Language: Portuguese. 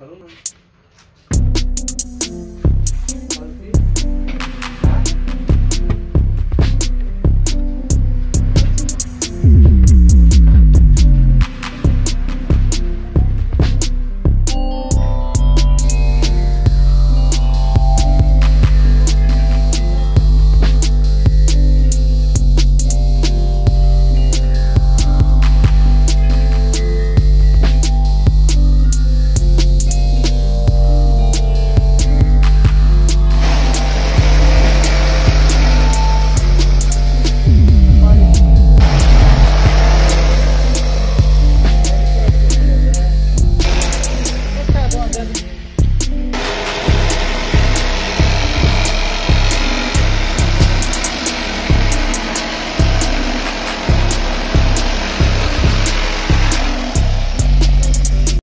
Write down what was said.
Falou, mano.